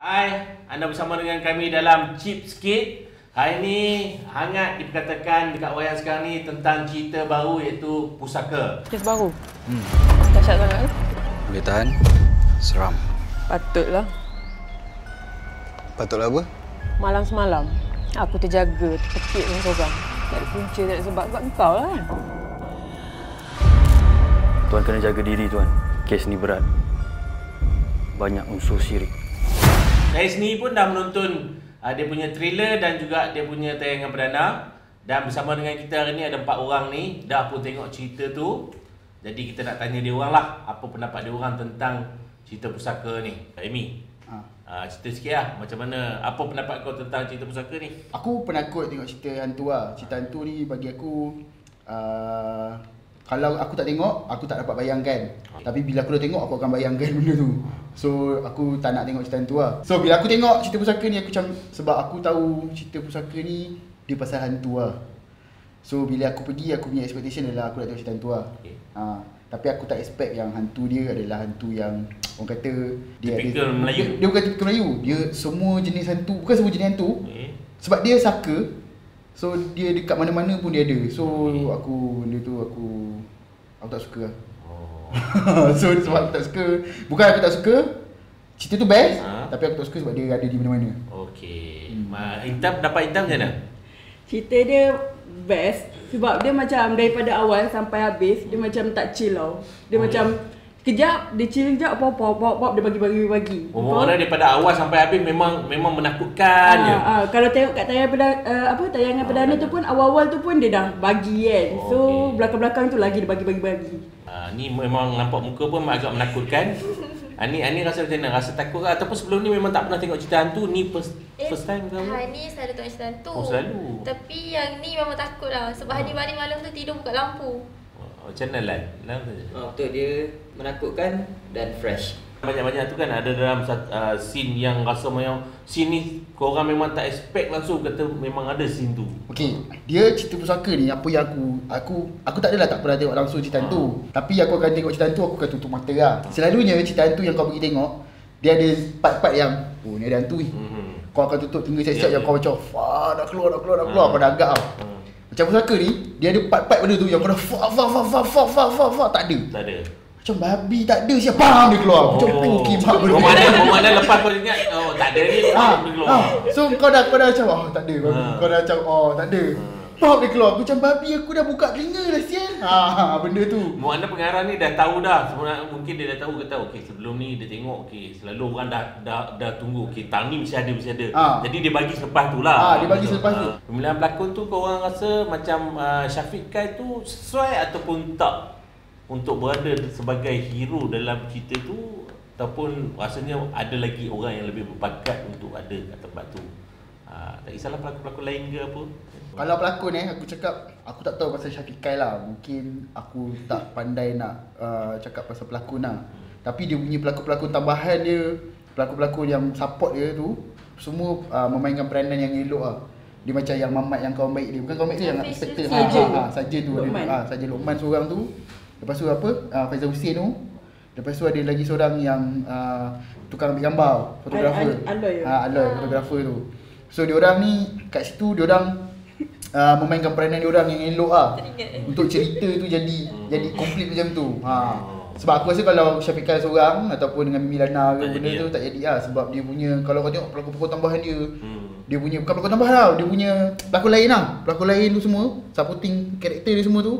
Hai, anda bersama dengan kami dalam Chip Skit. Hari ini hangat diperkatakan dekat wayang sekarang ni tentang cerita baru iaitu Pusaka. Kes baru? Hmm. Dahsyat sangat ke? Boleh tahan? Seram. Patutlah. Patutlah apa? Malam semalam, aku terjaga, terpekik dengan korang. Tak ada punca, tak ada sebab. Sebab kau lah kan? Tuan kena jaga diri tuan. Kes ni berat. Banyak unsur syirik. Saya sendiri pun dah menonton uh, dia punya trailer dan juga dia punya tayangan perdana. Dan bersama dengan kita hari ni ada empat orang ni dah pun tengok cerita tu. Jadi kita nak tanya dia orang lah apa pendapat dia orang tentang cerita pusaka ni. Amy, Ha. uh, cerita sikit lah macam mana, apa pendapat kau tentang cerita pusaka ni? Aku penakut tengok cerita hantu lah. Cerita hantu ni bagi aku uh, kalau aku tak tengok, aku tak dapat bayangkan. Tapi bila aku dah tengok, aku akan bayangkan benda tu. So aku tak nak tengok cerita hantu lah. So bila aku tengok cerita pusaka ni aku macam sebab aku tahu cerita pusaka ni dia pasal hantu lah. So bila aku pergi aku punya expectation adalah aku nak tengok cerita hantu lah. Okay. Ha, tapi aku tak expect yang hantu dia adalah hantu yang orang kata dia Typical ada, Melayu. Dia, dia bukan typical Melayu. Dia semua jenis hantu, bukan semua jenis hantu. Okay. Sebab dia saka So dia dekat mana-mana pun dia ada So aku benda tu aku Aku tak suka lah Oh. So sebab aku tak suka Bukan aku tak suka Cerita tu best Ha? Tapi aku tak suka sebab dia ada di mana-mana Okey. Ma Intam dapat Intam macam mana? Cerita dia best sebab dia macam daripada awal sampai habis dia macam tak chill tau. Dia Oh, macam kejap dia chill kejap pop pop pop pop dia bagi bagi bagi. Orang daripada awal sampai habis memang memang menakutkan je. Ah, ah, kalau tengok kat tayangan perdana, uh, apa tayangan perdana tu pun awal-awal tu pun dia dah bagi kan. So Oh, okey. belakang-belakang tu lagi dia bagi bagi bagi. Ha, ni memang nampak muka pun agak menakutkan. Ani Ani rasa macam mana? Rasa takut ke ataupun sebelum ni memang tak pernah tengok cerita hantu ni first first time ke? apa? Hari ni selalu tengok cerita hantu Oh, selalu? Tapi yang ni memang takut lah Sebab hari balik malam tu tidur buka lampu Oh? Lan tu je. Oh, untuk dia menakutkan dan fresh. Banyak-banyak tu kan ada dalam uh, scene yang rasa macam scene ni korang memang tak expect langsung kata memang ada scene tu. Okay Dia cerita pusaka ni Apa yang aku Aku aku tak adalah tak pernah tengok langsung cerita hantu Tapi aku akan tengok cerita hantu Aku akan tutup mata lah Selalunya cerita hantu yang kau pergi tengok Dia ada part-part yang Oh ni ada hantu ni Mhm. Kau akan tutup telinga siap-siap Ya, yang ya. kau macam Fah nak keluar nak keluar nak keluar Ah. Kau dah agak tau Hmm. Jabu Saka ni Dia ada part-part benda tu Yang kena fuck fuck fuck fuck fuck fuck fuck fuck Tak ada Tak ada macam babi tak ada siapa oh. dia keluar macam oh. pinky mak bro oh, mana oh, mana lepas kau ingat oh tak ada ni ah. dia keluar ah. so kau dah kau dah macam oh tak ada ah. kau dah macam oh tak ada ah. Pop dia keluar. Aku macam babi aku dah buka telinga dah sial. Ha, ha benda tu. Makna pengarah ni dah tahu dah sebenarnya mungkin dia dah tahu kata okey sebelum ni dia tengok okey selalu orang dah dah dah tunggu okey tahun ni mesti ada mesti ada. Ah. Jadi dia bagi selepas tu lah. Ah, dia bagi selepas tu. Ah. Pemilihan pelakon tu kau orang rasa macam uh, Syafiq Kai tu sesuai ataupun tak untuk berada sebagai hero dalam cerita tu ataupun rasanya ada lagi orang yang lebih berbakat untuk ada kat tempat tu. Ah, tak kisahlah pelakon-pelakon lain ke apa. Kalau pelakon eh aku cakap aku tak tahu pasal Syafiq Kai lah. Mungkin aku tak pandai nak uh, cakap pasal pelakon lah. Tapi dia punya pelakon-pelakon tambahan dia, pelakon-pelakon yang support dia tu semua uh, memainkan peranan yang elok lah. Dia macam yang Mamat yang kawan baik dia. Bukan kawan baik dia yang inspector. Ha, Saja. ha, ha, saja tu. Lokman. Ha, saja Lokman seorang tu. Lepas tu apa? Uh, Faizal Hussein tu. Lepas tu ada lagi seorang yang uh, tukang ambil gambar, fotografer. Al- Al- Aloy. Ha, Aloy, fotografer tu. So diorang ni kat situ diorang uh, memainkan peranan diorang yang elok ah. Untuk cerita tu jadi jadi komplit macam tu. Ha. Sebab aku rasa kalau Syafiq Khan seorang ataupun dengan Mimi Lana ke Tak benda jadi tu lah. tak jadi lah sebab dia punya kalau kau tengok pelakon-pelakon tambahan dia Hmm. dia punya bukan pelakon tambahan tau dia punya pelakon lain lah pelakon lain tu semua supporting karakter dia semua tu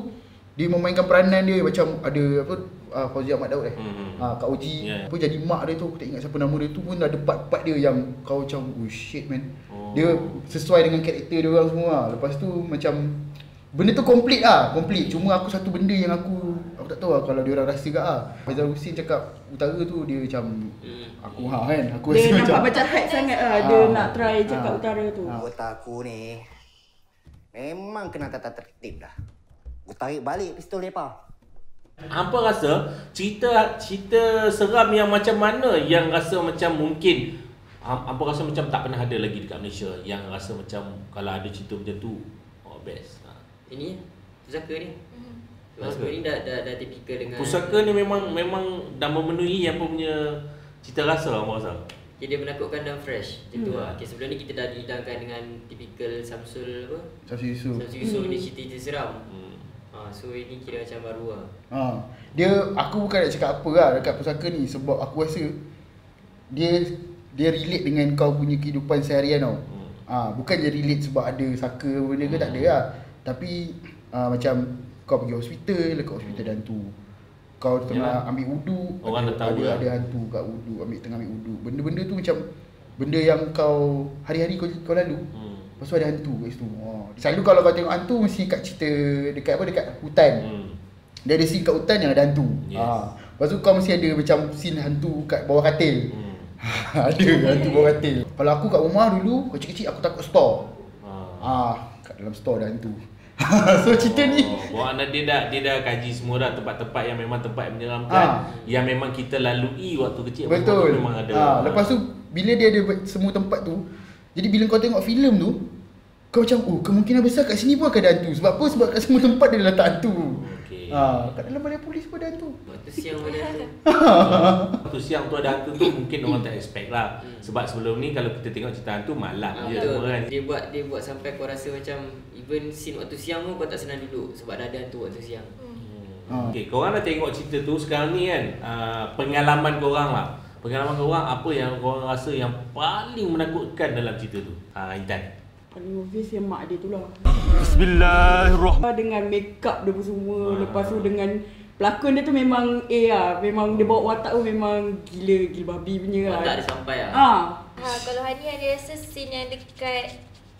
dia memainkan peranan dia macam ada apa uh, Fauzi Ahmad Daud eh Hmm. ha, Kak Oji Yeah. apa jadi mak dia tu aku tak ingat siapa nama dia tu pun ada part-part dia yang kau macam oh shit man Oh. dia sesuai dengan karakter dia orang semua lah. lepas tu macam benda tu komplit lah komplit cuma aku satu benda yang aku aku tak tahu lah kalau dia orang rasa ke lah Faizal Hussein cakap utara tu dia macam aku ha kan aku Dia rasa nampak macam macam hype sangat lah dia Ah. nak try cakap Ah. utara tu. Ah. Otak aku ni memang kena tata tertib dah. Aku tarik balik pistol depa. Hampa rasa cerita cerita seram yang macam mana yang rasa macam mungkin ham- hampa rasa macam tak pernah ada lagi dekat Malaysia yang rasa macam kalau ada cerita macam tu oh best. Ha. Ini pusaka ni. Mhm. Pusaka ni dah dah dah tipikal dengan Pusaka ni memang memang dah memenuhi apa punya cita rasa hampa rasa. Okay, dia menakutkan dan fresh. Macam tu Hmm. lah. Okay, sebelum ni kita dah dihidangkan dengan typical Samsul apa? Samsul Yusof. Samsul Yusof Hmm. ni cerita-cerita seram. Hmm. Ha, so ini kira macam baru lah. Ha. Dia aku bukan nak cakap apa lah dekat pusaka ni sebab aku rasa dia dia relate dengan kau punya kehidupan seharian tau. Hmm. Ha, bukan dia relate sebab ada saka benda ke tak ada lah. Tapi uh, macam kau pergi hospital, dekat hospital ada hantu. Kau tengah Yalah. ambil wudu, Orang ada, tahu ada, lah. ada hantu kat wudu, ambil tengah ambil wudu. Benda-benda tu macam benda yang kau hari-hari kau kau lalu. Hmm. Lepas tu ada hantu kat situ. Oh. Selalu kalau kau tengok hantu mesti kat cerita dekat apa dekat hutan. Hmm. Dia ada scene kat hutan yang ada hantu. Yes. Ha. Lepas tu kau mesti ada macam scene hantu kat bawah katil. Hmm. ada hantu bawah katil. Kalau aku kat rumah dulu, kecil-kecil aku takut store. Ah. Ah, kat dalam store ada hantu. so cerita ni Oh, Wah, dia dah dia dah kaji semua dah tempat-tempat yang memang tempat yang menyeramkan Ah. yang memang kita lalui waktu kecil betul. memang ada. Ha, lepas tu bila dia ada semua tempat tu, jadi bila kau tengok filem tu, kau macam oh kemungkinan besar kat sini pun akan ada hantu. Sebab apa? Sebab kat semua tempat dia letak hantu. Okey. Ha, kat dalam balai polis pun ada hantu. Waktu siang pada tu. Waktu siang tu ada hantu tu mungkin orang tak expect lah. Sebab sebelum ni kalau kita tengok cerita hantu malam Ha, je semua kan. Dia buat dia buat sampai kau rasa macam even scene waktu siang pun kau tak senang duduk sebab dah ada hantu waktu siang. Ha. Okey, korang dah tengok cerita tu sekarang ni kan uh, pengalaman korang lah. Pengalaman korang apa yang korang rasa yang paling menakutkan dalam cerita tu? Ha, Intan. Paling obvious yang mak dia tu lah Bismillahirrahmanirrahim. Dengan make up dia pun semua Lepas tu dengan Pelakon dia tu memang A lah Memang dia bawa watak tu memang gila Gila babi punya lah Watak dia sampai lah. Ah, Ha, kalau Hani ada rasa scene yang dekat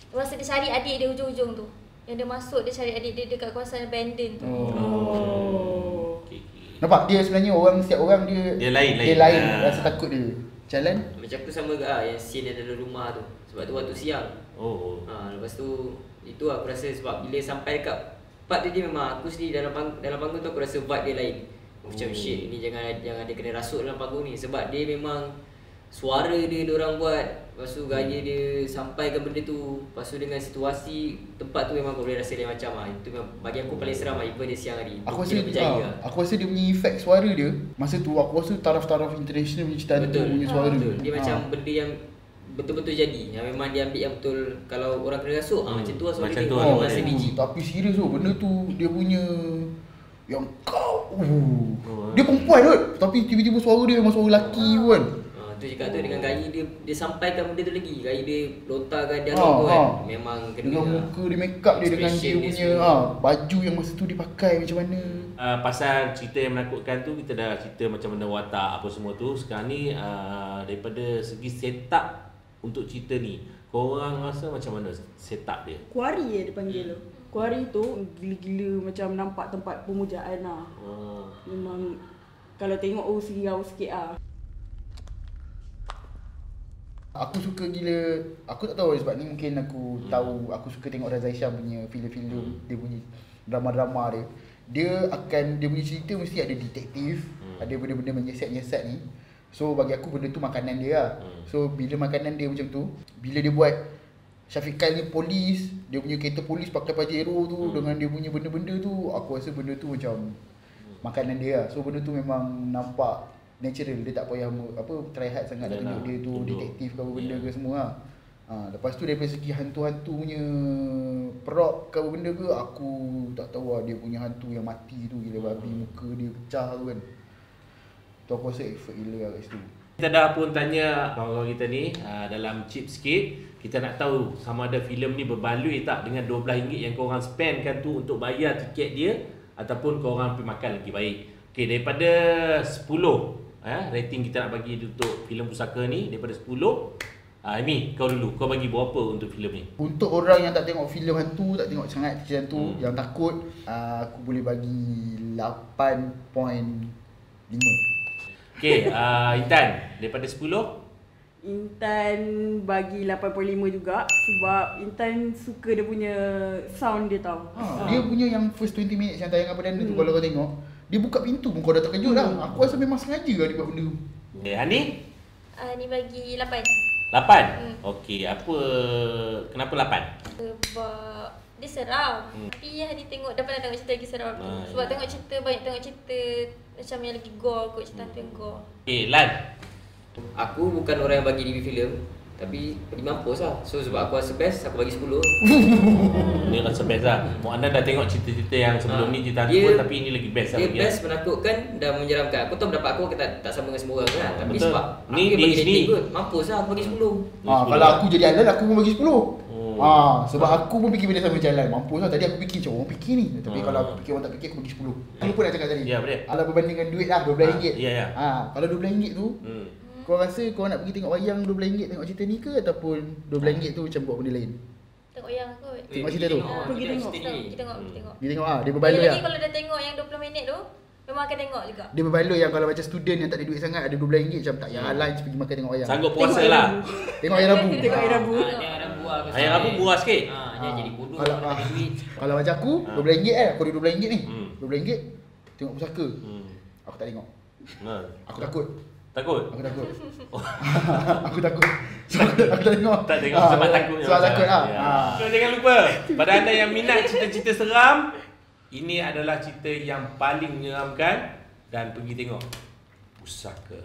Masa dia cari adik dia hujung-hujung tu Yang dia masuk dia cari adik dia dekat kawasan abandon tu Oh okey. Nampak dia sebenarnya orang setiap orang dia Dia lain, Dia lain. lain Ah. rasa takut dia. Jalan Macam aku sama ke ah yang scene yang dalam rumah tu. Sebab tu waktu siang. Oh. Ha, lepas tu itu aku rasa sebab bila sampai dekat part tu dia memang aku sendiri dalam pang, dalam panggung tu aku rasa vibe dia lain. Macam Oh. shit ni jangan jangan dia kena rasuk dalam panggung ni sebab dia memang suara dia dia orang buat lepas tu gaya dia sampaikan benda tu lepas tu dengan situasi tempat tu memang kau boleh rasa lain macam ah itu memang bagi aku paling seram lah even dia siang hari Aku rasa ah, lah. aku rasa dia punya efek suara dia masa tu aku rasa taraf-taraf international punya cerita Betul. punya suara Betul. Dia Ah. macam benda yang betul-betul jadi. Yang memang dia ambil yang betul kalau orang kena rasuk hmm. Hmm. macam tu lah suara Macam dia. tu Oh, lah memang suara dia. sebiji. Tapi serius tu benda tu dia punya yang kau uh. Oh, dia perempuan kot tapi tiba-tiba suara dia memang suara lelaki Ah. Tu tu cakap tu dengan gaya dia dia sampaikan benda tu lagi. Gaya dia lontarkan Ha, dialog tu kan. ha. Memang kena Dengan dengar. muka dia make up dia dengan dia dia punya semua. ha, baju yang masa tu dia pakai macam mana. Uh, pasal cerita yang menakutkan tu kita dah cerita macam mana watak apa semua tu sekarang ni uh, daripada segi setup untuk cerita ni korang rasa macam mana setup dia Kuari je dia panggil tu Kuari tu gila-gila macam nampak tempat pemujaan lah oh. Memang kalau tengok oh serau sikit lah Aku suka gila Aku tak tahu sebab ni mungkin aku tahu Aku suka tengok Razai Syam punya filem-filem Dia punya drama-drama dia. Dia akan Dia punya cerita mesti ada detektif Ada benda-benda menyiasat-nyiasat ni. So bagi aku benda tu makanan dia lah. So bila makanan dia macam tu Bila dia buat Syafiq ni polis Dia punya kereta polis pakai Pajero tu Dengan dia punya benda-benda tu Aku rasa benda tu macam Makanan dia lah. So benda tu memang nampak natural Dia tak payah apa try hard sangat nak Yalah, tunjuk dia tu detektif ke apa benda Ya. ke semua lah. Ha, lepas tu daripada segi hantu-hantu punya prop ke apa benda ke aku tak tahu lah dia punya hantu yang mati tu gila babi muka dia pecah tu kan. Tu aku rasa effort gila lah kat situ. Kita dah pun tanya kawan-kawan kita ni uh, dalam chip sikit kita nak tahu sama ada filem ni berbaloi tak dengan RM12 yang korang spendkan tu untuk bayar tiket dia ataupun korang pergi makan lagi baik. Okey daripada 10 eh rating kita nak bagi untuk filem pusaka ni daripada 10 Ah uh, Amy, kau dulu. Kau bagi berapa untuk filem ni? Untuk orang yang tak tengok filem hantu, tak tengok sangat cerita hantu, Hmm. yang takut, uh, aku boleh bagi 8.5. Okey, uh, Intan, daripada 10 Intan bagi 8.5 juga Sebab Intan suka dia punya sound dia tau Ha, dia punya yang first 20 minutes yang tayangan perdana tu kalau kau tengok, dia buka pintu pun kau dah terkejut dah. Aku rasa memang sengaja lah dia buat benda tu. Eh, Hani? Ah, ni bagi 8 8? Hmm. Okey, apa kenapa 8? Sebab dia seram Hmm. Tapi Hani tengok dah pernah tengok cerita lagi seram tu Ah, Sebab ya. tengok cerita banyak tengok cerita Macam yang lagi gore kot cerita hantu yang gore Okey, Lan. Aku bukan orang yang bagi review filem tapi pergi mampus lah. So sebab aku rasa best, aku bagi 10. Ni rasa best lah. Mak Anda dah tengok cerita-cerita yang sebelum Ah. ni cerita Dia- pun tapi ini lagi best lah Dia best menakutkan dan menyeramkan. Aku tahu pendapat aku, aku tak, tak sama dengan semua orang kan. Tapi Betul. sebab Ni aku bagi sini. rating kot. Mampus lah aku bagi 10. Ha, kalau aku jadi Alan aku pun bagi 10. Oh. Ha, sebab aku pun fikir benda sama jalan. Mampus lah tadi aku fikir macam orang fikir ni. Tapi Hmm. kalau aku fikir orang tak fikir aku bagi 10. Aku pun nak cakap tadi. Ya, dia? Kalau berbanding dengan duit lah RM12. Ah, ya, ya. Ha, kalau RM12 tu Hmm. Kau rasa kau nak pergi tengok wayang RM12 tengok cerita ni ke ataupun RM12 tu macam buat benda lain? Tengok yang kot. Tengok cerita tu. Ah, Pergi tengok. Kita kita tengok, kita tengok. Dia tengok ah, dia Lagi berbaloi lagi lah. kalau dah tengok yang 20 minit tu, memang akan tengok juga. Dia berbaloi yang kalau macam student yang tak ada duit sangat ada RM12 macam tak payah lunch pergi makan tengok wayang. Sanggup puasa lah. Tengok ayam rabu. Tengok ayam rabu. Ah, buah Ayam rabu murah sikit. Ha, dia jadi bodoh Kalau, kalau ada ah, duit. kalau macam aku, Ah. RM12 eh. Aku ada RM12 ni. Hmm. RM12 tengok pusaka. Hmm. Aku tak tengok. Nah. Aku takut. Takut? Aku takut. aku takut. Sebab aku, aku tak tengok. Tak tengok Ah, sebab takut. Sebab takut lah. Ya. Ah. So, jangan lupa pada anda yang minat cerita-cerita seram, ini adalah cerita yang paling menyeramkan dan pergi tengok Pusaka.